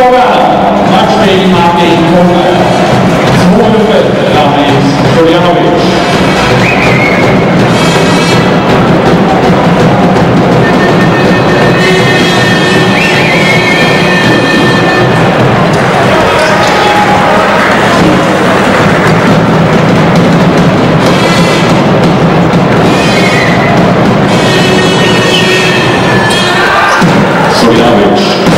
長が勝ちて今っているのがそうだね。Yeah.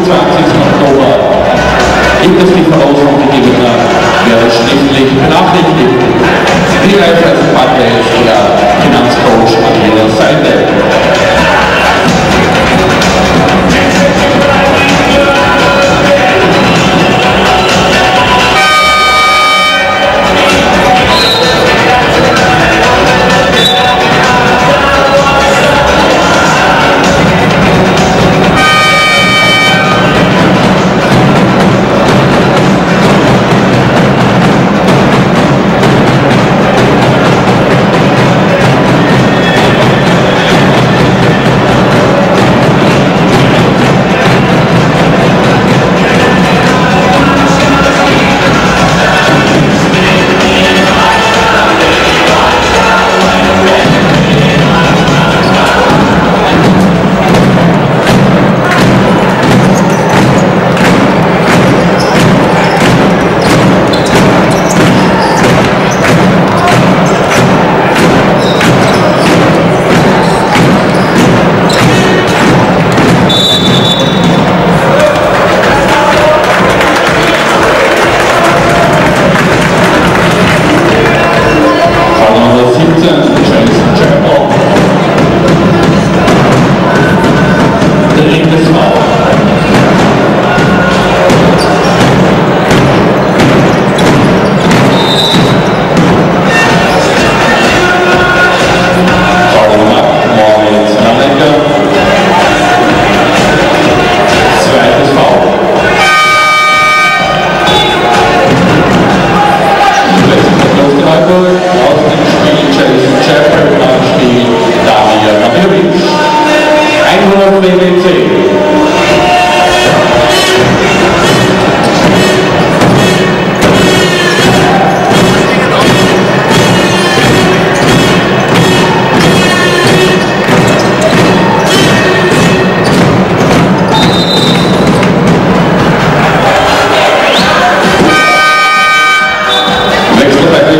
Montag, 10. Oktober, gibt es die Verlosung, die Gewinner werden schriftlich benachrichtigt. Wie als Partner oder Finanzcoach an jeder Seite.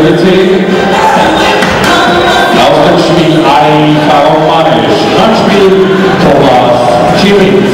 Liberty. Laut spielt Aika Romanisch. Anspiel Thomas Chimins.